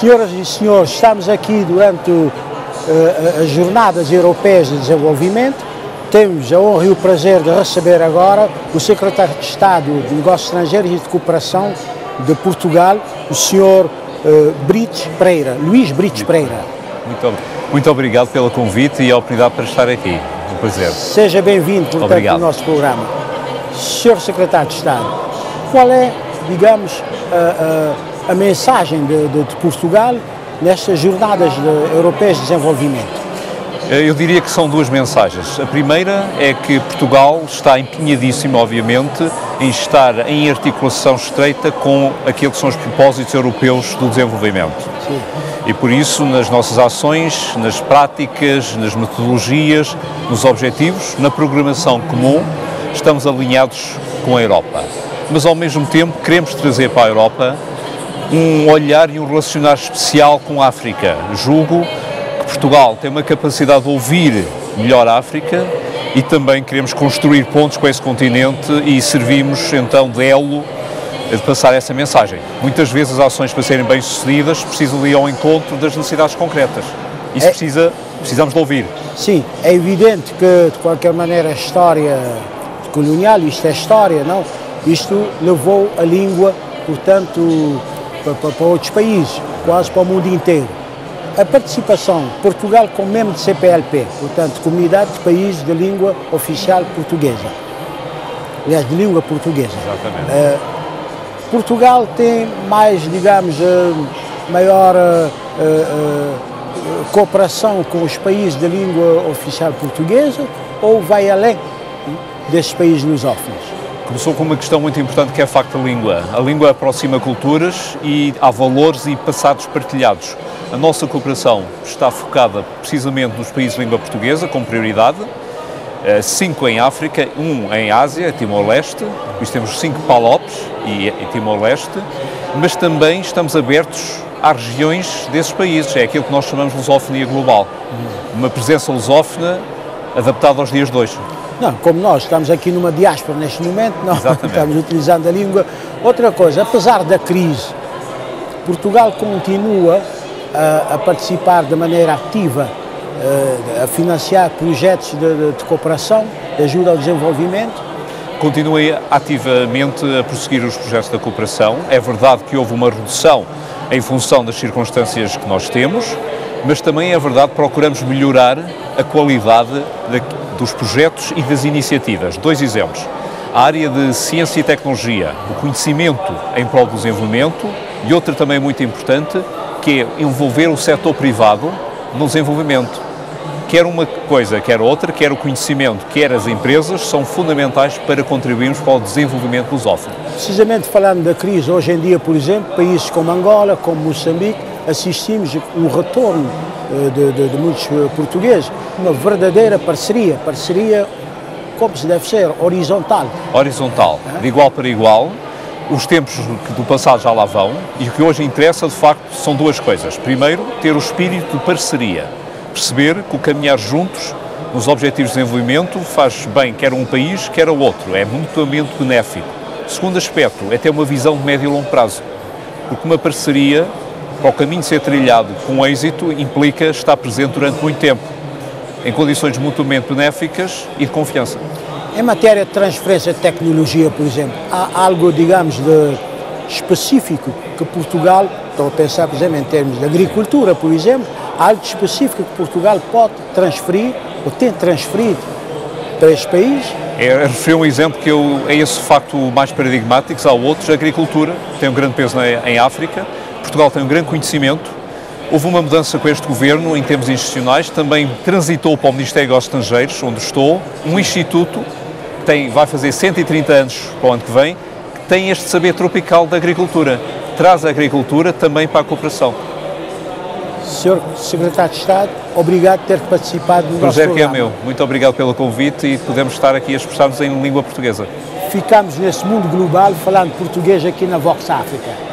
Senhoras e senhores, estamos aqui durante uh, as Jornadas Europeias de Desenvolvimento. Temos a honra e o prazer de receber agora o Secretário de Estado de Negócios Estrangeiros e de Cooperação de Portugal, o Sr. Uh, Brites Pereira, Luís Brites Pereira. Muito, muito obrigado pelo convite e a oportunidade para estar aqui. Um prazer. Seja bem-vindo, portanto, obrigado. ao nosso programa. Sr. Secretário de Estado, qual é, digamos, a, a, a mensagem de, de, de, Portugal nestas jornadas de, europeias de desenvolvimento? Eh, eu diria que são duas mensagens. A primeira é que Portugal está empenhadíssimo, obviamente, em estar em articulação estreita com aquilo que são os propósitos europeus do desenvolvimento. Sim. E por isso, nas nossas ações, nas práticas, nas metodologias, nos objetivos, na programação comum, estamos alinhados com a Europa mas ao mesmo tempo queremos trazer para a Europa um olhar e um relacionar especial com a África. Julgo que Portugal tem uma capacidade de ouvir melhor a África e também queremos construir pontos com esse continente e servimos então de elo de passar essa mensagem. Muitas vezes as ações para serem bem-sucedidas precisam de ir ao encontro das necessidades concretas. Isso é, precisa, precisamos de ouvir. Sim, é evidente que de qualquer maneira a história colonial, isto é história, não? Isto levou a língua, portanto, para, para, outros países, quase para o mundo inteiro. A participação, Portugal com membro de CPLP, portanto, Comunidade de Países de Língua Oficial Portuguesa. Aliás, de língua portuguesa. Exatamente. Uh, Portugal tem mais, digamos, uh, maior uh, cooperação com os países de língua oficial portuguesa ou vai além desses países lusófonos? Começou com uma questão muito importante que é a facto a língua. A língua aproxima culturas e há valores e passados partilhados. A nossa cooperação está focada precisamente nos países de língua portuguesa, com prioridade. Eh, cinco em África, um em Ásia, Timor-Leste, depois temos cinco PALOPs e Timor-Leste, mas também estamos abertos às regiões desses países, é aquilo que nós chamamos de lusofonia global. Uma presença lusófona adaptada aos dias de hoje. Não, como nós estamos aqui numa diáspora neste momento, não estamos utilizando a língua. Outra coisa, apesar da crise, Portugal continua a, a participar de maneira ativa, a, a financiar projetos de, de, de cooperação, de ajuda ao desenvolvimento. Continua ativamente a prosseguir os projetos da cooperação. É verdade que houve uma redução em função das circunstâncias que nós temos, mas também é verdade que procuramos melhorar a qualidade dos projetos e das iniciativas. Dois exemplos. A área de ciência e tecnologia, o conhecimento em prol do desenvolvimento e outra também muito importante, que é envolver o setor privado no desenvolvimento. Quer uma coisa, quer outra, quer o conhecimento, quer as empresas, são fundamentais para contribuirmos para o desenvolvimento lusófono. Precisamente falando da crise, hoje em dia, por exemplo, países como Angola, como Moçambique, assistimos um retorno eh, de, de, de muitos eh, portugueses, uma verdadeira parceria, parceria como se deve ser, horizontal. Horizontal, de igual para igual. Os tempos do passado já lá vão e o que hoje interessa, de facto, são duas coisas. Primeiro, ter o espírito de parceria, perceber que o caminhar juntos nos objetivos de desenvolvimento faz bem quer um país, quer ao outro, é mutuamente benéfico. Segundo aspecto, é ter uma visão de médio e longo prazo, porque uma parceria para o caminho ser trilhado com êxito implica estar presente durante muito tempo, em condições mutuamente benéficas e de confiança. Em matéria de transferência de tecnologia, por exemplo, há algo, digamos, de específico que Portugal, estou a pensar, por exemplo, em termos de agricultura, por exemplo, há algo específico que Portugal pode transferir ou tem transferido para este país? É, referi um exemplo que eu, é esse facto mais paradigmático, há outros, a agricultura tem um grande peso na, em África, Portugal tem um grande conhecimento. Houve uma mudança com este governo em termos institucionais, também transitou para o Ministério dos Estrangeiros, onde estou, um instituto tem, vai fazer 130 anos para o ano que vem, que tem este saber tropical da agricultura. Traz a agricultura também para a cooperação. Senhor Secretário de Estado, obrigado por ter participado no nosso programa. que é meu. Muito obrigado pelo convite e podemos estar aqui a expressar-nos em língua portuguesa. Ficamos nesse mundo global falando português aqui na Vox África.